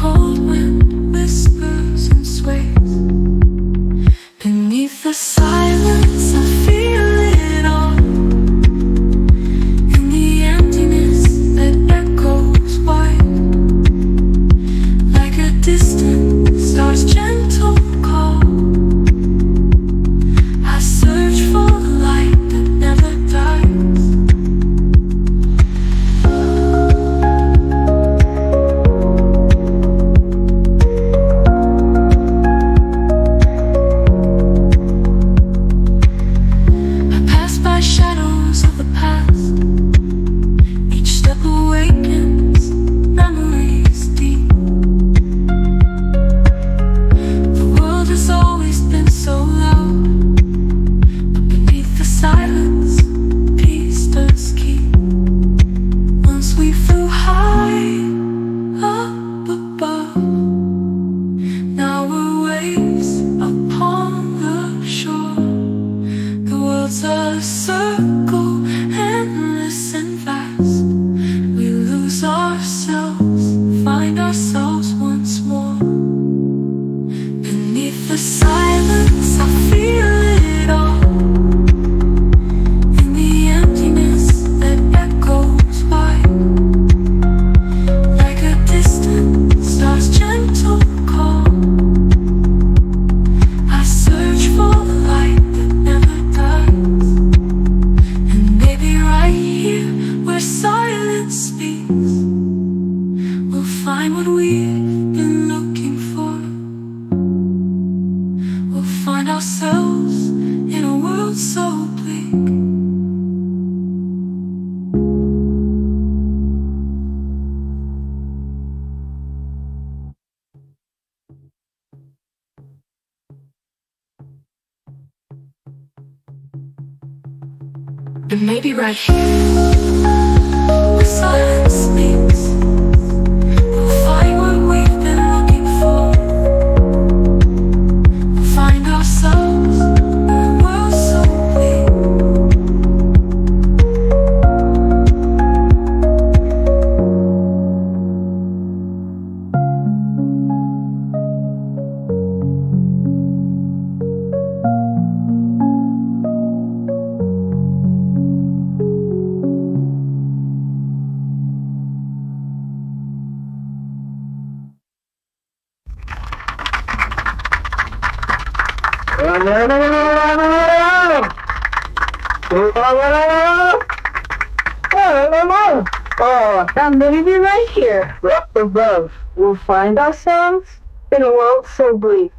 cold wind builds a circle endless and fast We lose ourselves, find ourselves once more. Beneath the silence find what we've been looking for. We'll find ourselves in a world so bleak. And maybe right here. Silence. Oh, I'm gonna be right here, up above. We'll find ourselves in a world so bleak.